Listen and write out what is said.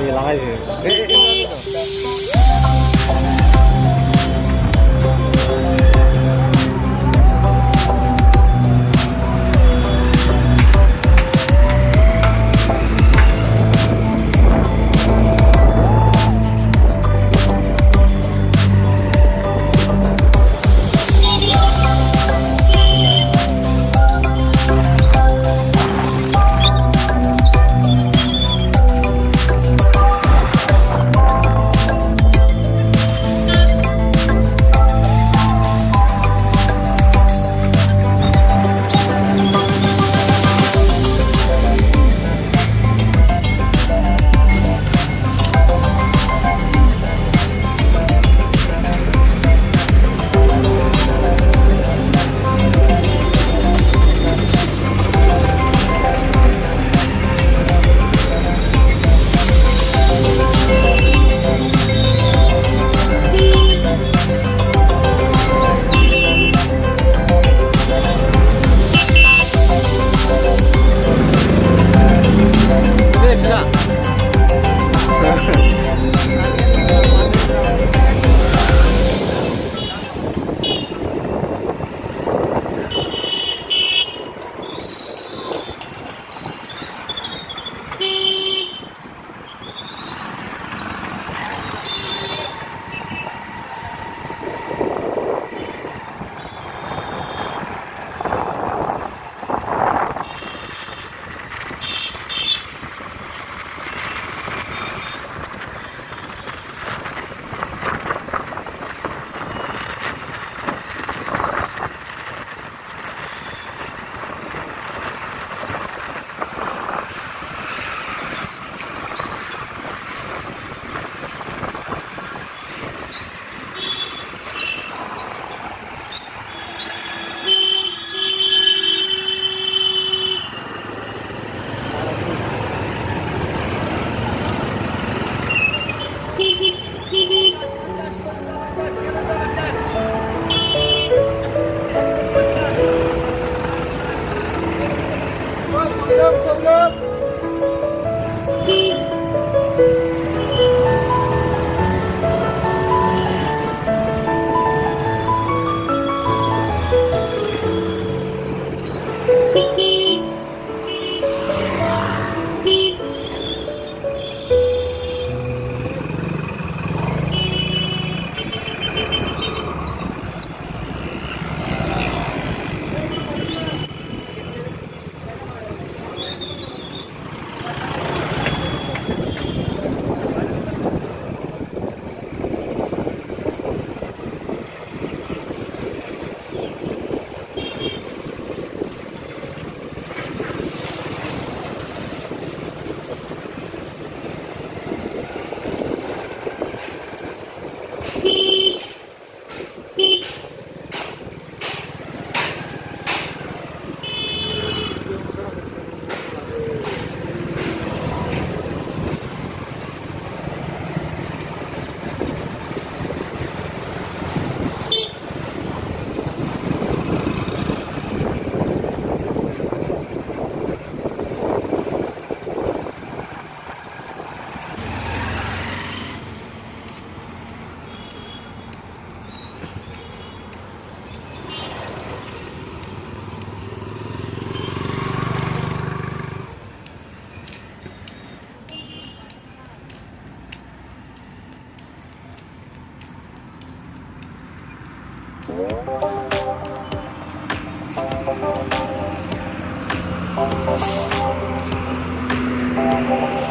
Hilang aja. Eh, eh, Thank you. Thank you.